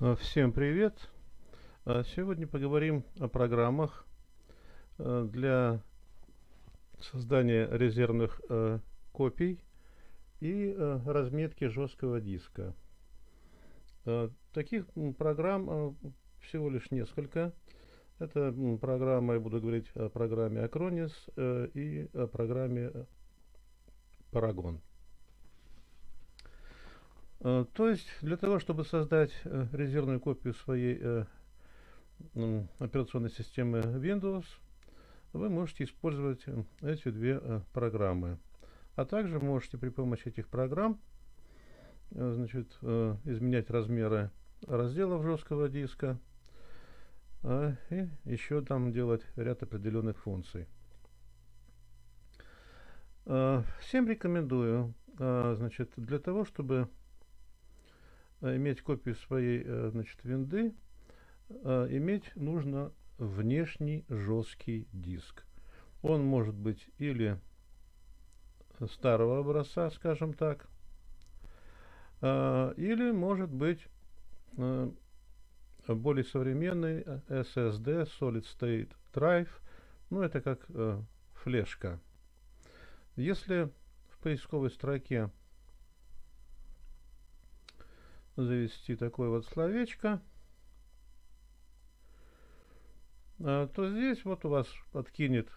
Э, всем привет! Э, сегодня поговорим о программах э, для создания резервных копий и разметки жесткого диска. Таких программ всего лишь несколько. Это программа, я буду говорить о программе Acronis и о программе Paragon. Э, то есть для того, чтобы создать э, резервную копию своей э, операционной системы Windows, вы можете использовать эти две программы. А также можете при помощи этих программ значит, изменять размеры разделов жесткого диска и еще там делать ряд определенных функций. Всем рекомендую, значит, для того, чтобы иметь копию своей э, значит, винды, э, иметь нужно внешний жесткий диск. Он может быть или старого образца, скажем так, или может быть более современный SSD, Solid State Drive, ну это как флешка. Если в поисковой строке завести такое вот словечко, а, то здесь вот у вас подкинет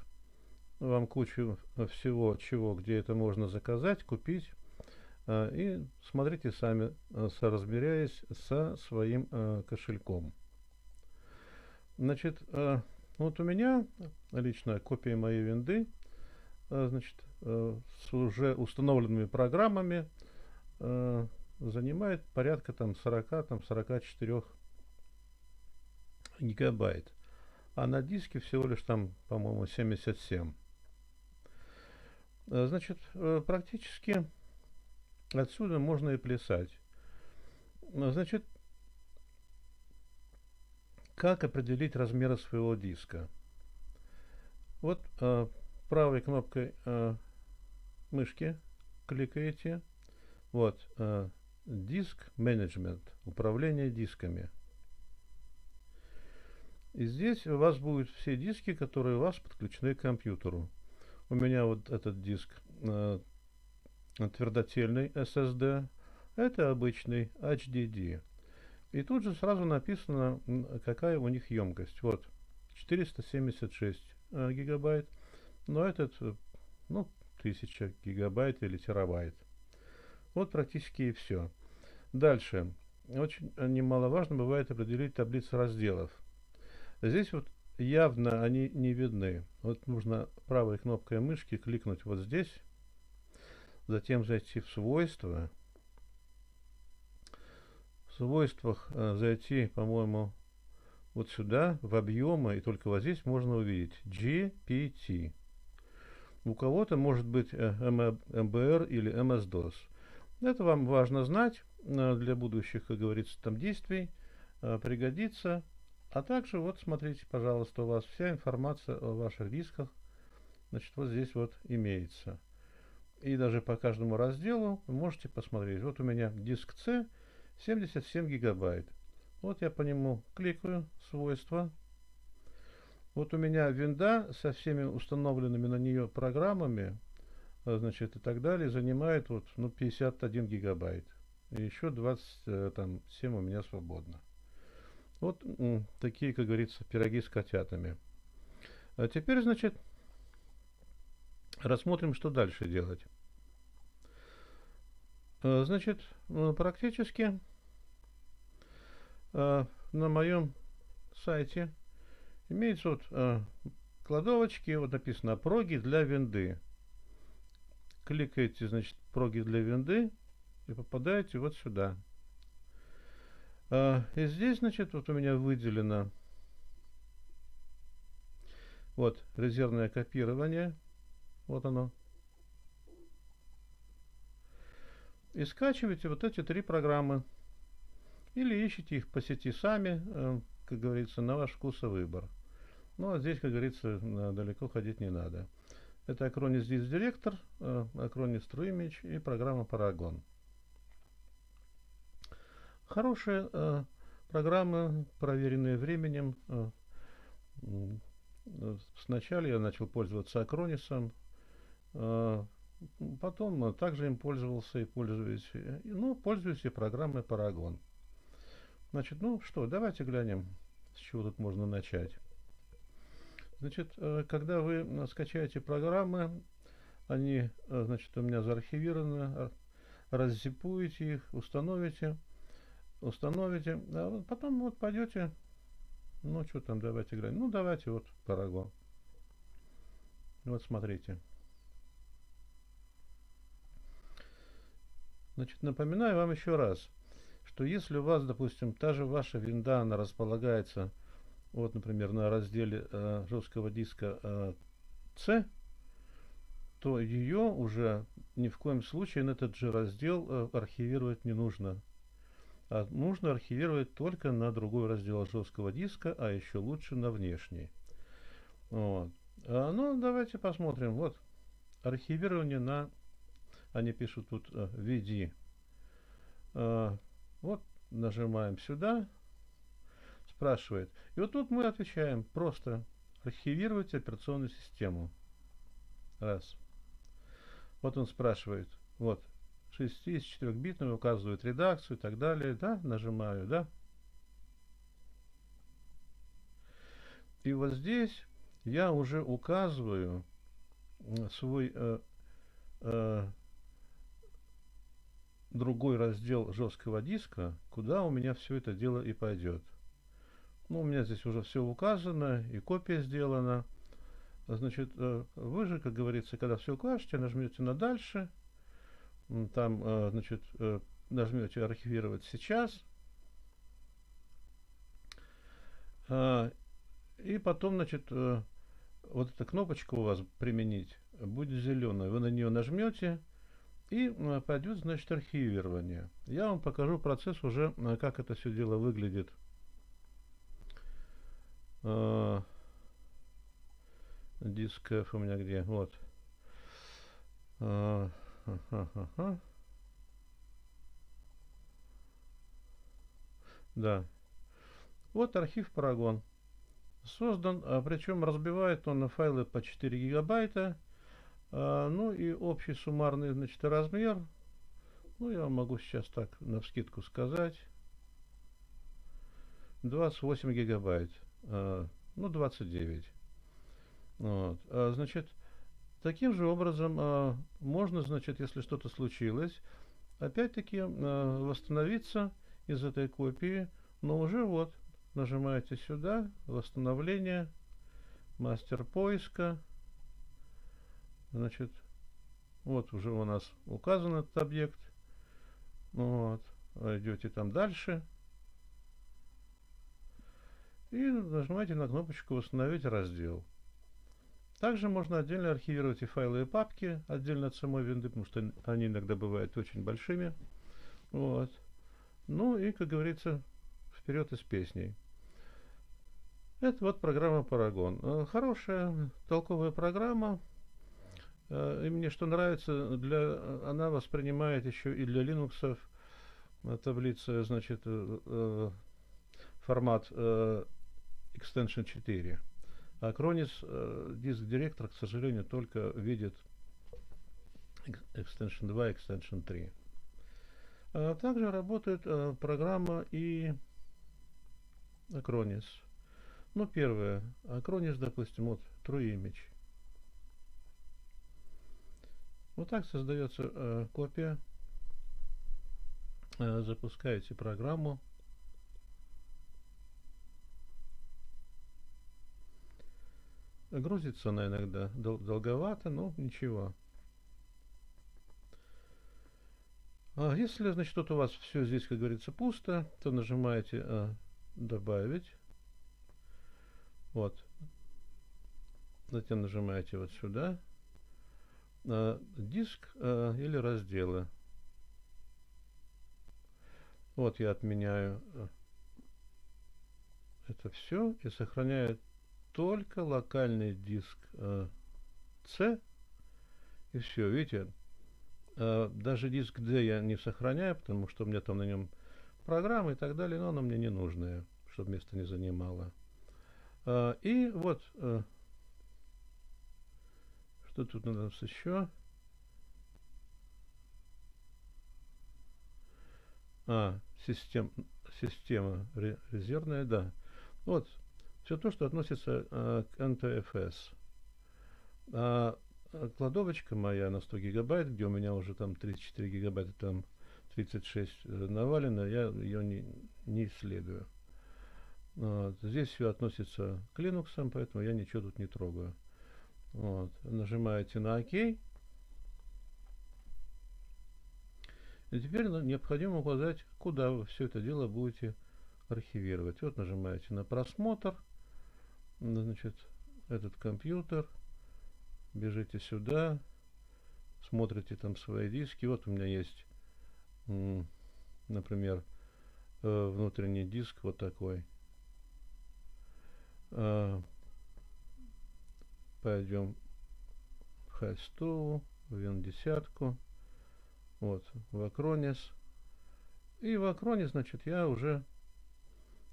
вам кучу всего, чего, где это можно заказать, купить. А, и смотрите сами, а, соразмеряясь со своим кошельком. Значит, вот у меня лично копия моей винды, значит, с уже установленными программами занимает порядка там 40, там 44 гигабайт. А на диске всего лишь там, по-моему, 77. Э, значит, э, практически отсюда можно и плясать. Э, значит, как определить размеры своего диска? Вот э, правой кнопкой мышки кликаете. Вот, Диск менеджмент, управление дисками. И здесь у вас будут все диски, которые у вас подключены к компьютеру. У меня вот этот диск э, твердотельный SSD, это обычный HDD. И тут же сразу написано, какая у них емкость. Вот, 476 э, гигабайт, но этот, э, ну, 1000 гигабайт или терабайт. Вот практически и все. Дальше. Очень немаловажно бывает определить таблицу разделов. Здесь вот явно они не видны. Вот нужно правой кнопкой мышки кликнуть вот здесь, затем зайти в свойства. В свойствах э, зайти, по-моему, вот сюда, в объемы, и только вот здесь можно увидеть GPT. У кого-то может быть э, MBR или MS-DOS. Это вам важно знать э, для будущих, как говорится, там действий, э, пригодится. А также вот смотрите, пожалуйста, у вас вся информация о ваших дисках, значит, вот здесь вот имеется. И даже по каждому разделу можете посмотреть. Вот у меня диск C 77 гигабайт. Вот я по нему кликаю, свойства. Вот у меня винда со всеми установленными на нее программами значит, и так далее, занимает вот, ну, 51 гигабайт. И еще 27 э, у меня свободно. Вот такие, как говорится, пироги с котятами. А теперь, значит, рассмотрим, что дальше делать. А, значит, практически на моем сайте имеется вот кладовочки, вот написано проги для винды кликаете, значит, проги для винды и попадаете вот сюда. А, и здесь, значит, вот у меня выделено вот резервное копирование. Вот оно. И скачиваете вот эти три программы. Или ищите их по сети сами, э, как говорится, на ваш вкус и выбор. Ну, а здесь, как говорится, далеко ходить не надо. Это Acronis Disk Director, Acronis True Image и программа Paragon. Хорошая э, программы, проверенные временем. Сначала я начал пользоваться Акронисом, потом также им пользовался и пользуюсь. Ну, пользуюсь и программой Paragon. Значит, ну что, давайте глянем, с чего тут можно начать. Значит, э, когда вы скачаете программы, они, э, значит, у меня заархивированы, раззипуете их, установите, установите, а потом вот пойдете, ну, что там, давайте глянем, ну, давайте вот Paragon. Вот смотрите. Значит, напоминаю вам еще раз, что если у вас, допустим, та же ваша винда, она располагается вот, например, на разделе э, жесткого диска э, C, то ее уже ни в коем случае на этот же раздел э, архивировать не нужно. А нужно архивировать только на другой раздел жесткого диска, а еще лучше на внешний. Вот. А, ну, давайте посмотрим. Вот, архивирование на, они пишут тут э, VD. Э, вот, нажимаем сюда, спрашивает. И вот тут мы отвечаем просто архивировать операционную систему. Раз. Вот он спрашивает. Вот. 64-битный указывает редакцию и так далее. Да, нажимаю, да. И вот здесь я уже указываю свой э, э, другой раздел жесткого диска, куда у меня все это дело и пойдет. Ну, у меня здесь уже все указано, и копия сделана. Значит, э, вы же, как говорится, когда все укажете, нажмете на «Дальше», там, э, значит, э, нажмете «Архивировать сейчас», и потом, значит, вот эта кнопочка у вас «Применить» будет зеленая. Вы на нее нажмете, и пойдет, значит, архивирование. Я вам покажу процесс уже, как это все дело выглядит а, диск F у меня где? Вот. А. Да. Вот архив Paragon. Создан, а, причем разбивает он на файлы по 4 гигабайта. Ну и общий суммарный значит, размер. Ну, я могу сейчас так на вскидку сказать. 28 гигабайт. А, ну, 29. Вот. А, значит, таким же образом а, можно, значит, если что-то случилось, опять-таки восстановиться из этой копии, но уже вот, нажимаете сюда, восстановление, мастер поиска, значит, вот уже у нас указан этот объект, вот, идете там дальше, и нажимаете на кнопочку «Установить раздел». Также можно отдельно архивировать и файлы, и папки, отдельно от самой винды, потому что они иногда бывают очень большими. Вот. Ну и, как говорится, вперед из песней. Это вот программа Paragon. Э, хорошая, толковая программа. Э, и мне что нравится, для, она воспринимает еще и для Linux таблица, значит, э, формат Extension 4. А Acronis э, диск директор, к сожалению, только видит Extension 2 Extension 3. А также работает э, программа и Acronis. Ну, первое. Acronis, допустим, вот True Image. Вот так создается э, копия. Э, запускаете программу. Грузится она иногда дол долговато, но ничего. А если, значит, тут у вас все здесь, как говорится, пусто, то нажимаете а, «Добавить». Вот. Затем нажимаете вот сюда. А, диск а, или разделы. Вот я отменяю это все и сохраняю только локальный диск э, C. И все, видите, э, даже диск D я не сохраняю, потому что у меня там на нем программы и так далее, но она мне не нужная, чтобы место не занимала. А, и вот, а, что тут у нас еще? А, систем, система резервная, да. Вот, все то, что относится а, к NTFS. А, кладовочка моя на 100 гигабайт, где у меня уже там 34 гигабайта, там 36 э, навалено, я ее не, не исследую. Вот. Здесь все относится к Linux, поэтому я ничего тут не трогаю. Вот. Нажимаете на ОК. И теперь необходимо указать, куда вы все это дело будете архивировать. Вот нажимаете на просмотр. Значит, этот компьютер бежите сюда, смотрите там свои диски. Вот у меня есть, например, э, внутренний диск вот такой. А, пойдем в хайстову, в Вин-10, вот, в Acronis. И в Acronis, значит, я уже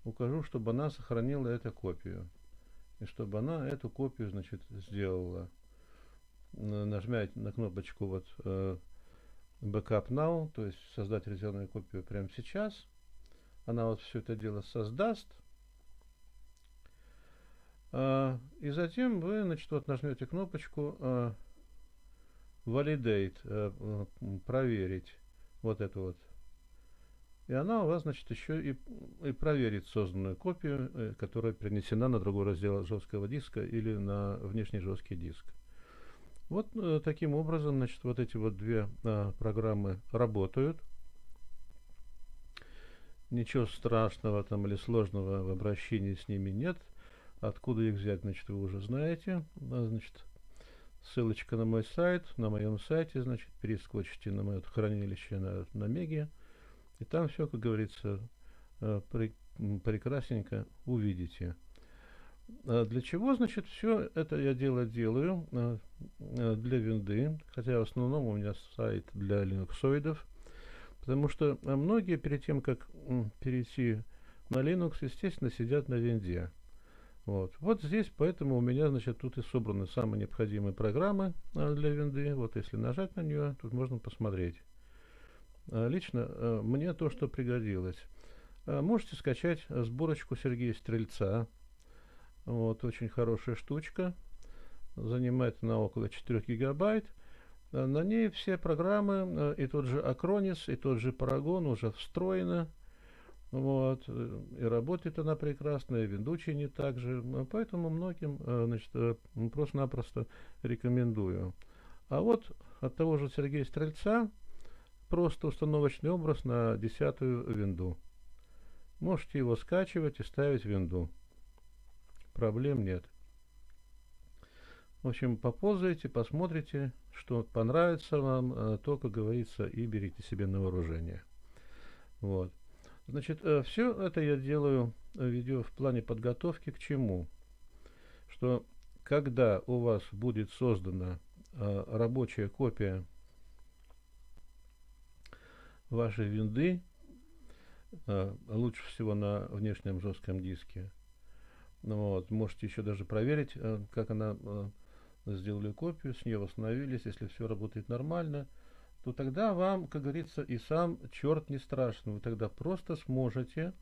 укажу, чтобы она сохранила эту копию. И чтобы она эту копию, значит, сделала нажмете на кнопочку вот э, Backup Now, то есть создать резервную копию прямо сейчас. Она вот все это дело создаст. Э, и затем вы, значит, вот нажмете кнопочку э, Validate, э, проверить вот эту вот. И она у вас, значит, еще и, и проверит созданную копию, э, которая перенесена на другой раздел жесткого диска или на внешний жесткий диск. Вот э, таким образом, значит, вот эти вот две э, программы работают. Ничего страшного там или сложного в обращении с ними нет. Откуда их взять, значит, вы уже знаете. А, значит, ссылочка на мой сайт, на моем сайте, значит, перескочите на мое хранилище на, на Меге. И там все, как говорится, э, прекрасненько увидите. А для чего, значит, все это я дело делаю а, а, для винды, хотя в основном у меня сайт для линуксоидов, потому что многие перед тем, как перейти на Linux, естественно, сидят на винде. Вот. вот здесь, поэтому у меня, значит, тут и собраны самые необходимые программы для винды. Вот если нажать на нее, тут можно посмотреть. Лично мне то, что пригодилось. Можете скачать сборочку Сергея Стрельца вот, очень хорошая штучка. Занимает на около 4 гигабайт. Э, на ней все программы, э, и тот же Acronis, и тот же Paragon уже встроены. Вот, э, и работает она прекрасно, и Виндучи не так же. Поэтому многим значит, просто-напросто рекомендую. А вот от того же Сергея Стрельца просто установочный образ на десятую винду. Можете его скачивать и ставить в винду проблем нет. В общем, попользуйте, посмотрите, что понравится вам, э, то, как говорится, и берите себе на вооружение. Вот. Значит, э, все это я делаю э, видео в плане подготовки к чему? Что когда у вас будет создана рабочая копия вашей винды, лучше всего на внешнем жестком диске, вот, можете еще даже проверить, э, как она э, сделали копию, с нее восстановились, если все работает нормально, то тогда вам, как говорится, и сам черт не страшен. Вы тогда просто сможете,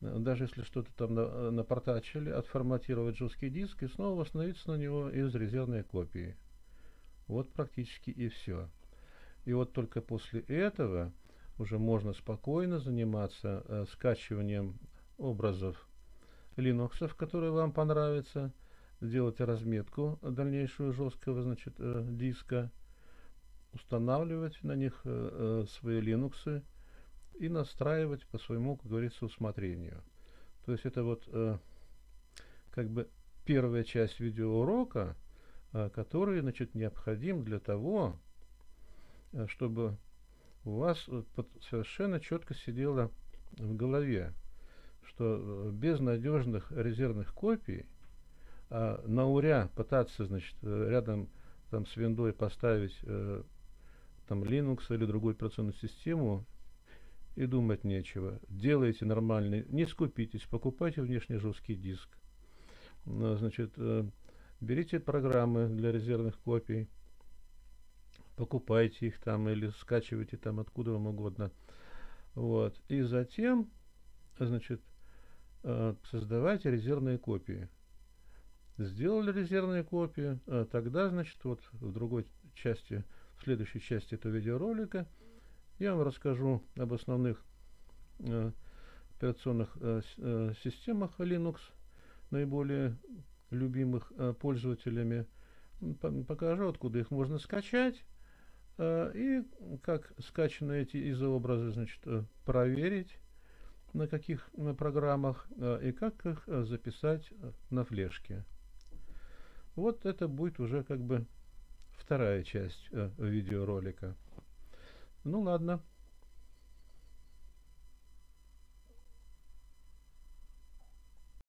э, даже если что-то там на, напортачили, отформатировать жесткий диск и снова восстановиться на него из резервной копии. Вот практически и все. И вот только после этого уже можно спокойно заниматься э, скачиванием образов Linux, которые вам понравятся. Сделайте разметку дальнейшую жесткого значит, э, диска. Устанавливать на них э, э, свои Linux и настраивать по своему, как говорится, усмотрению. То есть это вот э, как бы первая часть видеоурока, э, который значит, необходим для того, чтобы у вас э, совершенно четко сидело в голове что э, без надежных резервных копий а на уря пытаться, значит, э, рядом там с виндой поставить э, там Linux или другую операционную систему и думать нечего. Делайте нормальный, не скупитесь, покупайте внешний жесткий диск. Значит, э, берите программы для резервных копий, покупайте их там или скачивайте там откуда вам угодно. Вот. И затем, значит, э, создавайте резервные копии. Сделали резервные копии, э, тогда, значит, вот в другой части, в следующей части этого видеоролика я вам расскажу об основных э, операционных системах Linux, наиболее любимых пользователями. Покажу, откуда их можно скачать и как скачанные эти изообразы, значит, э, проверить на каких на программах э, и как их записать на флешке. Вот это будет уже как бы вторая часть видеоролика. Ну ладно.